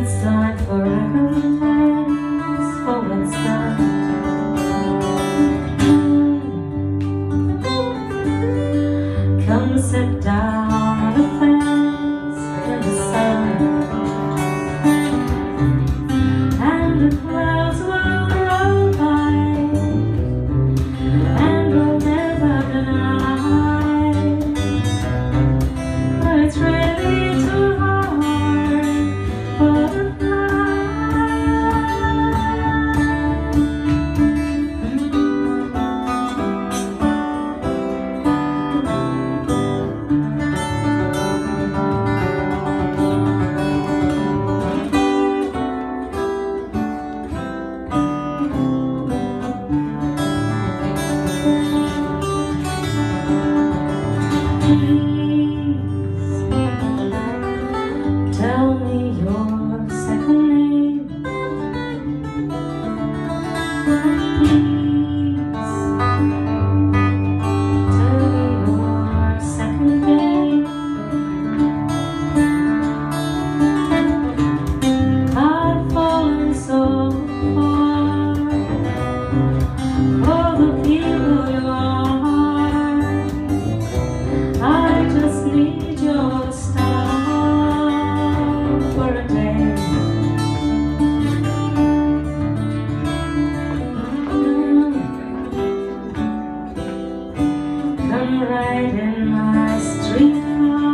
inside forever hands full inside Come sit down. come right in my stream.